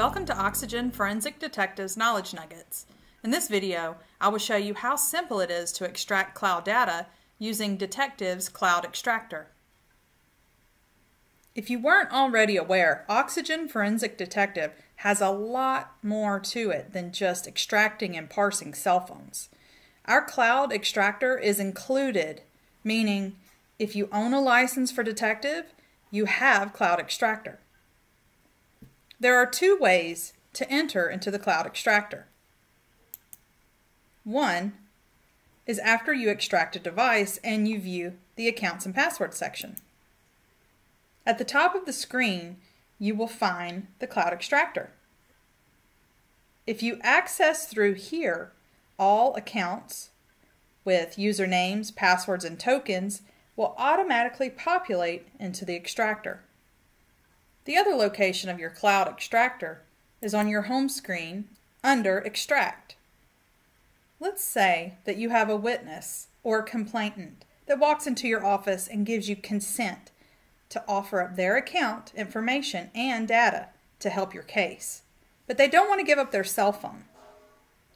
Welcome to Oxygen Forensic Detectives Knowledge Nuggets. In this video, I will show you how simple it is to extract cloud data using Detective's Cloud Extractor. If you weren't already aware, Oxygen Forensic Detective has a lot more to it than just extracting and parsing cell phones. Our cloud extractor is included, meaning if you own a license for Detective, you have Cloud Extractor. There are two ways to enter into the Cloud Extractor. One is after you extract a device and you view the Accounts and Passwords section. At the top of the screen, you will find the Cloud Extractor. If you access through here all accounts with usernames, passwords, and tokens will automatically populate into the extractor. The other location of your cloud extractor is on your home screen under Extract. Let's say that you have a witness or a complainant that walks into your office and gives you consent to offer up their account information and data to help your case, but they don't want to give up their cell phone.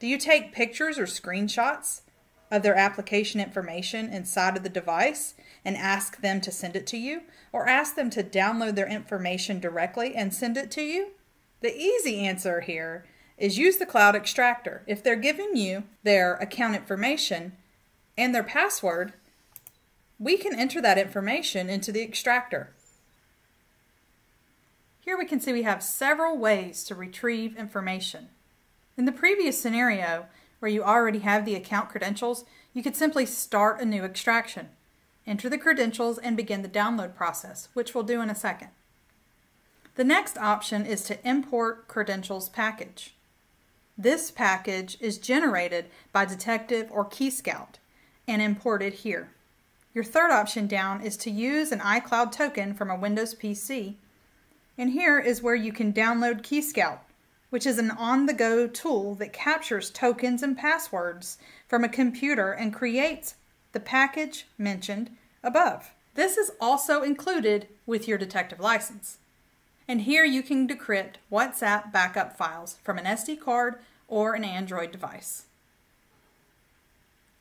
Do you take pictures or screenshots of their application information inside of the device and ask them to send it to you, or ask them to download their information directly and send it to you? The easy answer here is use the cloud extractor. If they're giving you their account information and their password, we can enter that information into the extractor. Here we can see we have several ways to retrieve information. In the previous scenario, where you already have the account credentials, you could simply start a new extraction. Enter the credentials and begin the download process, which we'll do in a second. The next option is to import credentials package. This package is generated by Detective or KeyScout and imported here. Your third option down is to use an iCloud token from a Windows PC. And here is where you can download KeyScout, which is an on-the-go tool that captures tokens and passwords from a computer and creates the package mentioned above. This is also included with your detective license. And here you can decrypt WhatsApp backup files from an SD card or an Android device.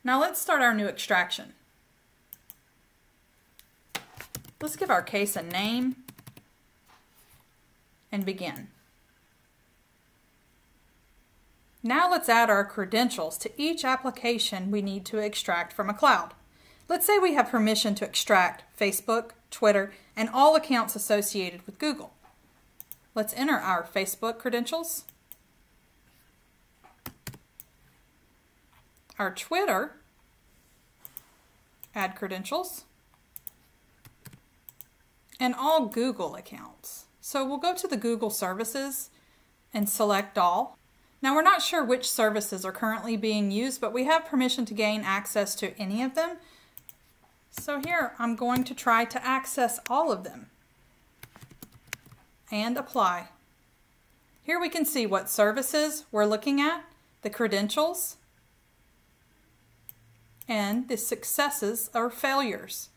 Now let's start our new extraction. Let's give our case a name and begin. Now let's add our credentials to each application we need to extract from a cloud. Let's say we have permission to extract Facebook, Twitter, and all accounts associated with Google. Let's enter our Facebook credentials, our Twitter, add credentials, and all Google accounts. So we'll go to the Google services and select all. Now we're not sure which services are currently being used, but we have permission to gain access to any of them. So here I'm going to try to access all of them and apply. Here we can see what services we're looking at, the credentials, and the successes or failures.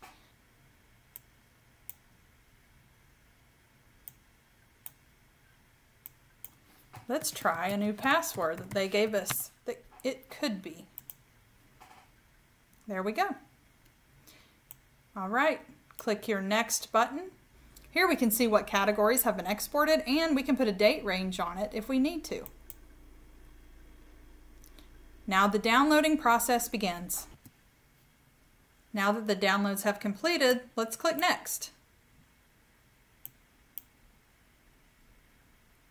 Let's try a new password that they gave us that it could be. There we go. All right, click your next button. Here we can see what categories have been exported and we can put a date range on it if we need to. Now the downloading process begins. Now that the downloads have completed, let's click Next.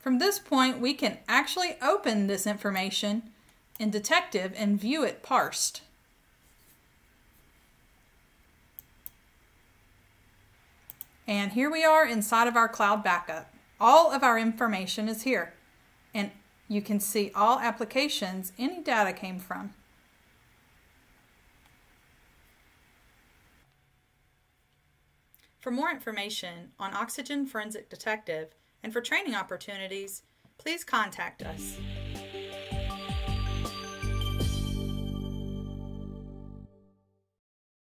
From this point, we can actually open this information in Detective and view it parsed. And here we are inside of our cloud backup. All of our information is here. And you can see all applications any data came from. For more information on Oxygen Forensic Detective, and for training opportunities, please contact us.